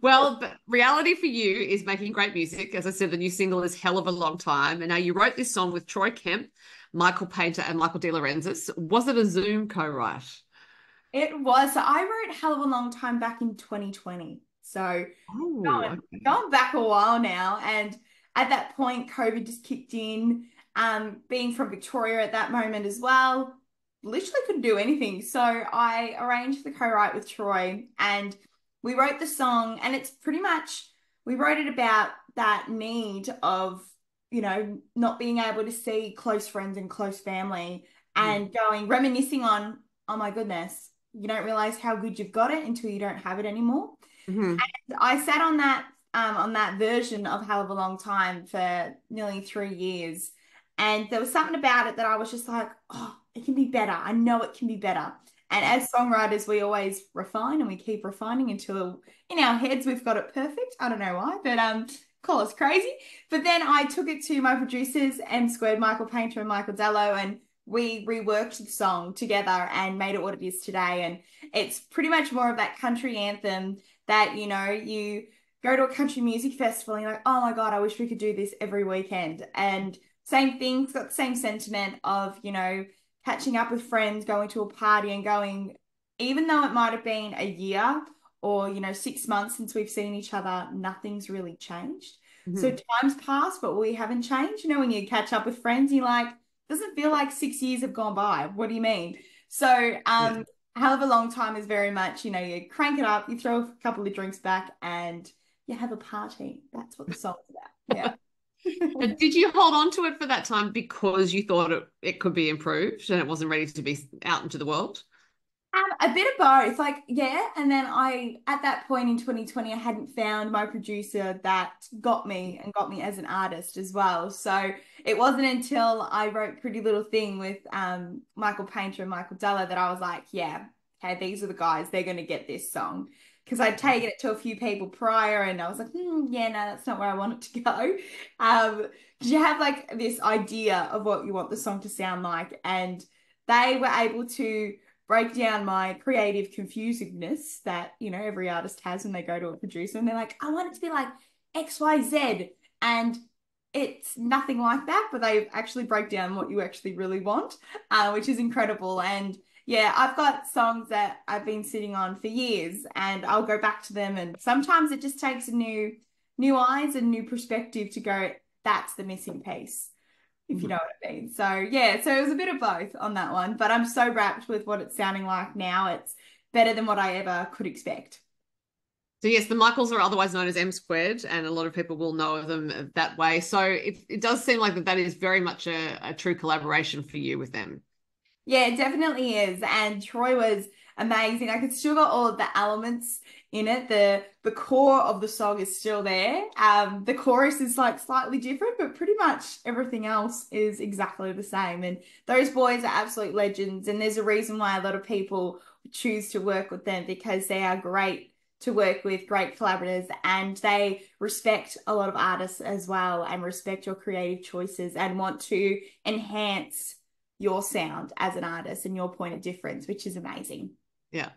Well, but reality for you is making great music. As I said, the new single is Hell of a Long Time. And now you wrote this song with Troy Kemp, Michael Paynter, and Michael DeLorenzis. Was it a Zoom co write? It was. So I wrote Hell of a Long Time back in 2020. So Oh, going, okay. going back a while now. And at that point, COVID just kicked in. Um, being from Victoria at that moment as well, literally couldn't do anything. So I arranged the co-write with Troy and we wrote the song. And it's pretty much, we wrote it about that need of, you know, not being able to see close friends and close family and going reminiscing on, oh my goodness, you don't realize how good you've got it until you don't have it anymore. Mhm. I sat on that um, on that version of Hell of a Long Time for nearly three years, and there was something about it that I was just like, oh, it can be better. I know it can be better. And as songwriters, we always refine and we keep refining until in our heads we've got it perfect. I don't know why, but um, call us crazy. But then I took it to my producers, M Squared, Michael Paynter, and Michael Dello, and we reworked the song together and made it what it is today. And it's pretty much more of that country anthem that you know you go to a country music festival and you're like oh my god i wish we could do this every weekend and same thing it's got the same sentiment of you know catching up with friends going to a party and going even though it might have been a year or you know six months since we've seen each other nothing's really changed so Mhm. time's passed but we haven't changed you know when you catch up with friends you're like doesn't feel like six years have gone by what do you mean so um hell of a long time is very much, you know, you crank it up, you throw a couple of drinks back, and you have a party. That's what the song's about. Yeah. Did you hold on to it for that time because you thought it, it could be improved and it wasn't ready to be out into the world? Um, a bit of both, like yeah, and then I at that point in 2020 I hadn't found my producer that got me and got me as an artist as well. So it wasn't until I wrote Pretty Little Thing with um Michael Paynter and Michael Della that I was like, yeah, okay, these are the guys, they're gonna get this song. Because I'd taken it to a few people prior and I was like, hmm, yeah, no, that's not where I want it to go. Um, you have like this idea of what you want the song to sound like, and they were able to break down my creative confusedness that you know every artist has when they go to a producer and they're like i want it to be like xyz and it's nothing like that but they actually break down what you actually really want uh, which is incredible and yeah i've got songs that i've been sitting on for years and i'll go back to them and sometimes it just takes a new new eyes and new perspective to go that's the missing piece if you hmm. know what I mean. So yeah, so it was a bit of both on that one, but I'm so wrapped with what it's sounding like now. It's better than what I ever could expect. So yes, the Michaels are otherwise known as M squared, and a lot of people will know of them that way. So it, it does seem like that that is very much a, a true collaboration for you with them. Yeah, it definitely is. And Troy was amazing. I could still got all of the elements in it. The the core of the song is still there. Um, the chorus is like slightly different, but pretty much everything else is exactly the same. And those boys are absolute legends. And there's a reason why a lot of people choose to work with them because they are great to work with, great collaborators, and they respect a lot of artists as well and respect your creative choices and want to enhance your sound as an artist and your point of difference, which is amazing. Yeah.